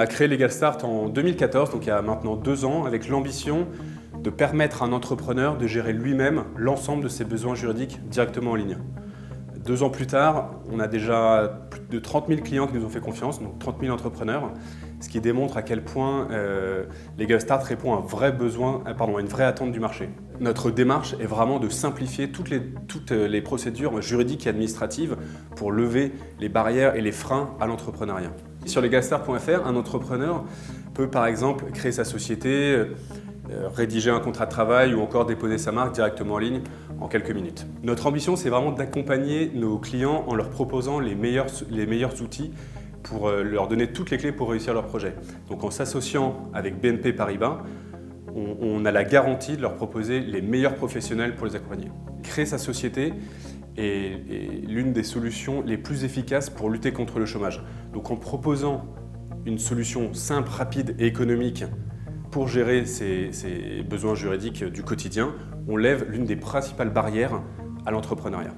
a créé Legal Start en 2014, donc il y a maintenant deux ans, avec l'ambition de permettre à un entrepreneur de gérer lui-même l'ensemble de ses besoins juridiques directement en ligne. Deux ans plus tard, on a déjà plus de 30 000 clients qui nous ont fait confiance, donc 30 000 entrepreneurs, ce qui démontre à quel point euh, Legal Start répond à un vrai besoin, euh, pardon, à une vraie attente du marché. Notre démarche est vraiment de simplifier toutes les, toutes les procédures juridiques et administratives pour lever les barrières et les freins à l'entrepreneuriat. Sur legalstart.fr, un entrepreneur peut par exemple créer sa société, euh, rédiger un contrat de travail ou encore déposer sa marque directement en ligne en quelques minutes. Notre ambition, c'est vraiment d'accompagner nos clients en leur proposant les meilleurs, les meilleurs outils pour euh, leur donner toutes les clés pour réussir leur projet. Donc en s'associant avec BNP Paribas, on, a la garantie de leur proposer les meilleurs professionnels pour les accompagner. Créer sa société est, l'une des solutions les plus efficaces pour lutter contre le chômage. Donc en proposant une solution simple, rapide et économique pour gérer ces, besoins juridiques du quotidien, on lève l'une des principales barrières à l'entrepreneuriat.